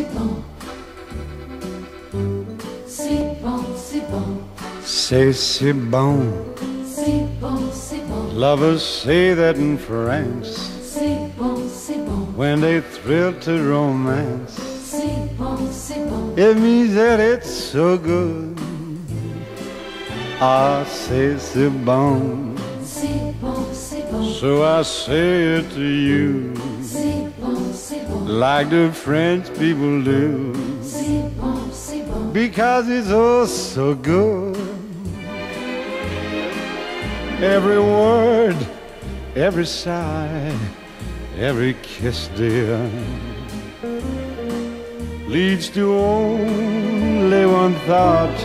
c'est bon. C'est bon, c'est bon. C'est si bon. C'est bon, c'est bon. Lovers say that in France C'est bon, c'est bon. when they thrill to romance. C'est bon, c'est bon. It means that it's so good. Ah, c'est si bon. So I say it to you like the French people do. Because it's all so good. Every word, every sigh, every kiss, dear, leads to only one thought,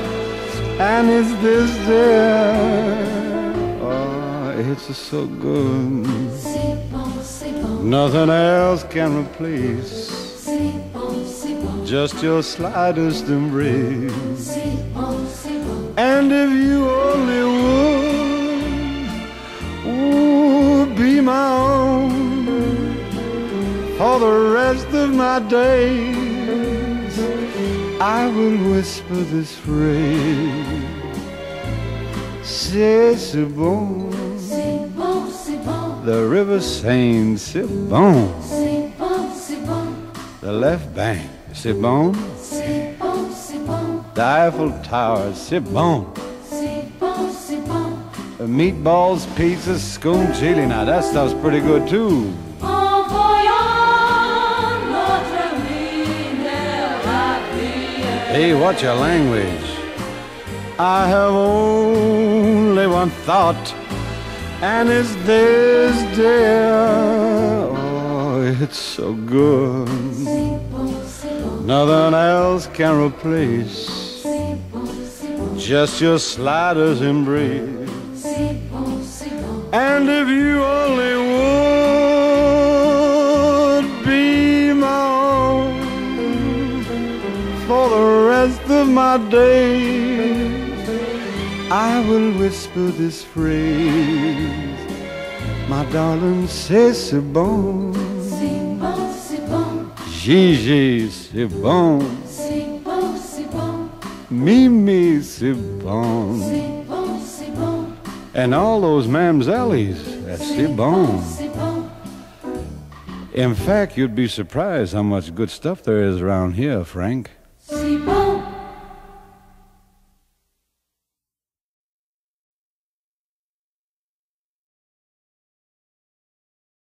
and it's this, dear. It's so good. Nothing else can replace just your slightest embrace. And if you only would, be my own for the rest of my days, I will whisper this phrase. C'est bon. C'est bon, c'est bon. The river Seine, c'est bon. C'est bon, c'est bon. The left bank, c'est bon. C'est bon, c'est bon. The Eiffel Tower, c'est bon. C'est bon, c'est bon. The meatballs, pizza, scungilli. Now that stuff's pretty good too. En voyant notre minerva Hey, what's your language? I have only thought, and it's this, dear. Oh, it's so good. Nothing else can replace just your slightest embrace. And if you only would be my own for the rest of my days, I will whisper this phrase. My darling, c'est si bon. C'est bon, c'est bon. Gigi, c'est bon. C'est bon, c'est bon. Mimi, c'est bon. C'est bon, c'est bon. And all those mamsellies, c'est bon. C'est bon. In fact, you'd be surprised how much good stuff there is around here, Frank.